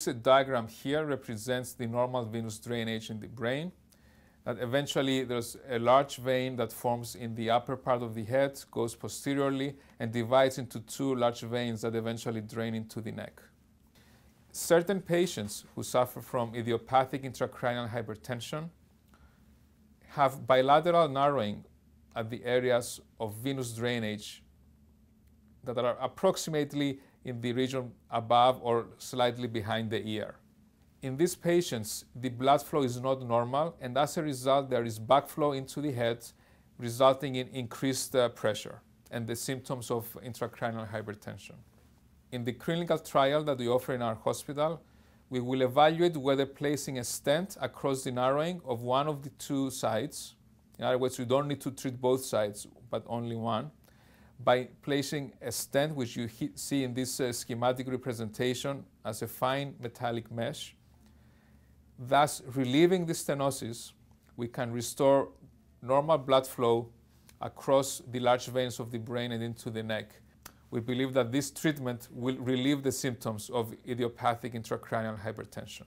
This diagram here represents the normal venous drainage in the brain. That eventually there's a large vein that forms in the upper part of the head, goes posteriorly, and divides into two large veins that eventually drain into the neck. Certain patients who suffer from idiopathic intracranial hypertension have bilateral narrowing at the areas of venous drainage that are approximately in the region above or slightly behind the ear. In these patients, the blood flow is not normal, and as a result, there is backflow into the head, resulting in increased uh, pressure and the symptoms of intracranial hypertension. In the clinical trial that we offer in our hospital, we will evaluate whether placing a stent across the narrowing of one of the two sides, in other words, we don't need to treat both sides, but only one, by placing a stent, which you see in this uh, schematic representation as a fine metallic mesh. Thus, relieving the stenosis, we can restore normal blood flow across the large veins of the brain and into the neck. We believe that this treatment will relieve the symptoms of idiopathic intracranial hypertension.